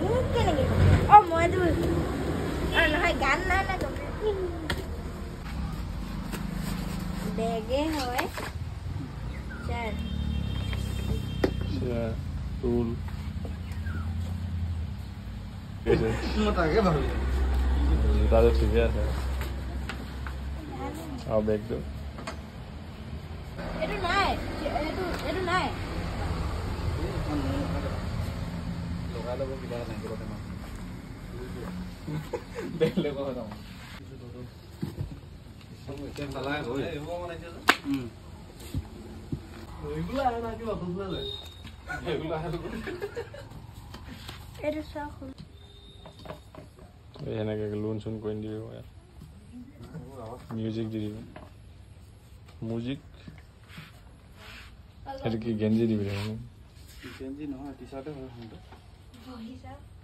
মোক কেনেকে ক'বি? অ মইতো অ নহয় গান নাই না ক'বি। বেগে হয় চাৰ চেয়াৰ টুল মই তাকে ভাবিলো জোতাটো ঠিকে আছে আৰু বেগটো এইটো নাই এইটো এইটো নাই লগাই ল'ব কিবা নাইকিলতে ন বেলেগৰ হৈ যাওঁ এইটো চাওক এই সেনেকৈ লোন চোন কৰি দিব ইয়াত মিউজিক দি দিব মিউজিক সেইটো কি গেঞ্জি দিবি দেখোন নহয় টি চাৰ্টে হয় Oh, voice up.